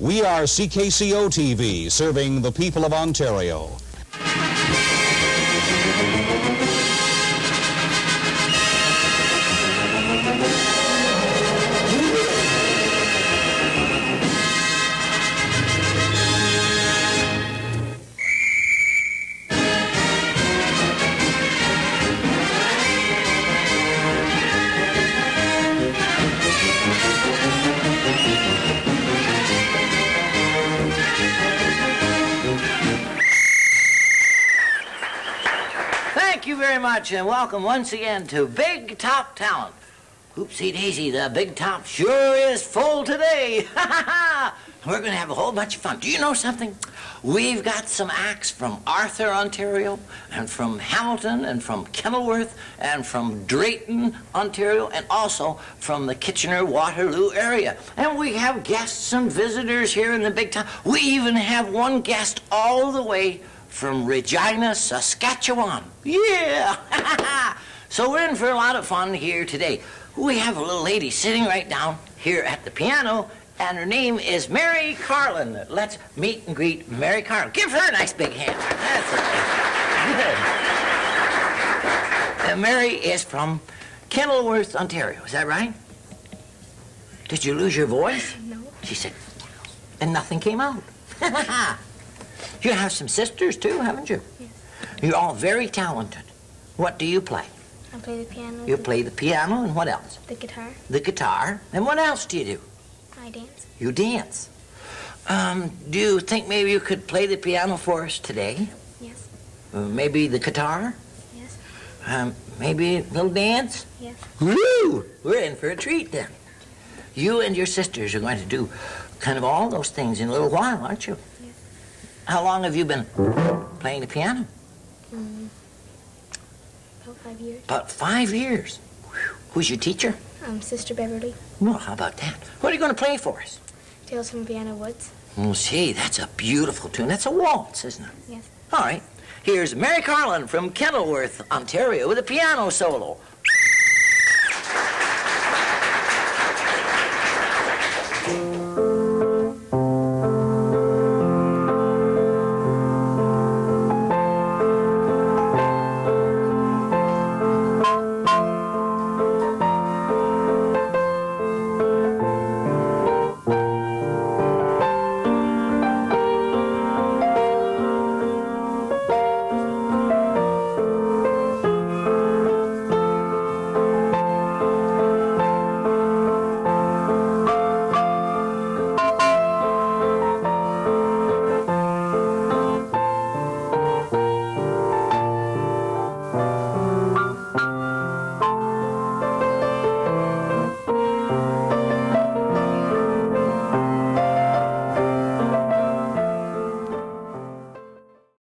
We are CKCO TV, serving the people of Ontario. Very much, and welcome once again to Big Top Talent. Oopsie daisy, the Big Top sure is full today. We're going to have a whole bunch of fun. Do you know something? We've got some acts from Arthur, Ontario, and from Hamilton, and from Kenilworth, and from Drayton, Ontario, and also from the Kitchener Waterloo area. And we have guests and visitors here in the Big Top. We even have one guest all the way from Regina, Saskatchewan. Yeah! so we're in for a lot of fun here today. We have a little lady sitting right down here at the piano, and her name is Mary Carlin. Let's meet and greet Mary Carlin. Give her a nice big hand. That's okay. Good. Uh, Mary is from Kenilworth, Ontario. Is that right? Did you lose your voice? No. She said, and nothing came out. you have some sisters too, haven't you? Yes. You're all very talented. What do you play? I play the piano. You play the piano and what else? the guitar. The guitar. And what else do you do? I dance. You dance. Um, do you think maybe you could play the piano for us today? Yes. Uh, maybe the guitar? Yes. Um, maybe a little dance? Yes. Woo! We're in for a treat then. You and your sisters are going to do kind of all those things in a little while, aren't you? How long have you been playing the piano? Um, about five years. About five years. Who's your teacher? Um, Sister Beverly. Well, how about that? What are you going to play for us? Tales from Vienna Woods. Oh, see, that's a beautiful tune. That's a waltz, isn't it? Yes. All right. Here's Mary Carlin from Kenilworth, Ontario, with a piano solo.